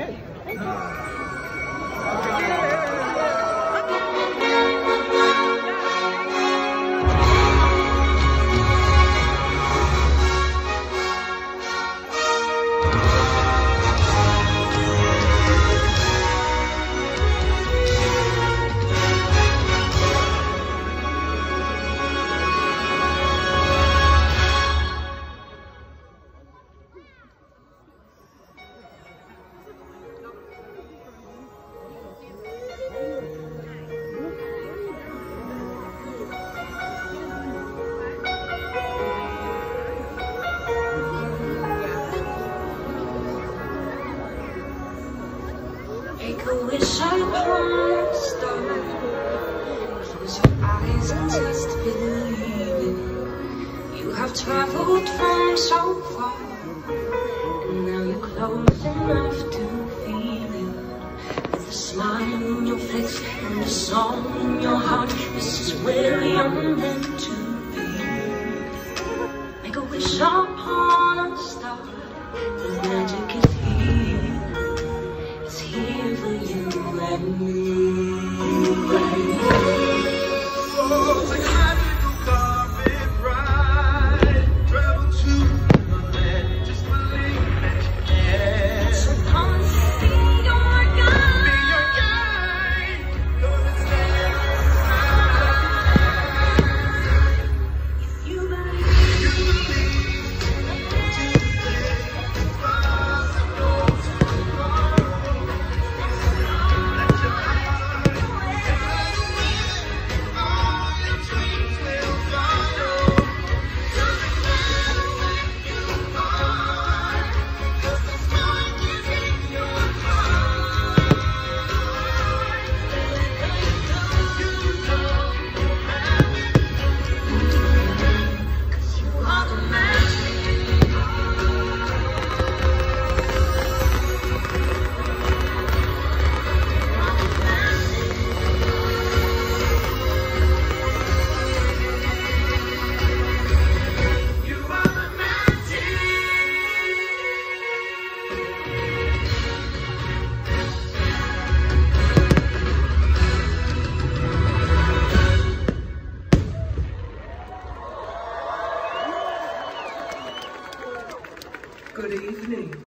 Okay. Thank you. Make a wish upon a star. Close your eyes and just believe it. You have traveled from so far, and now you're close enough to feel it. With a smile on your face and a song in your heart, this is where for you and me. good evening.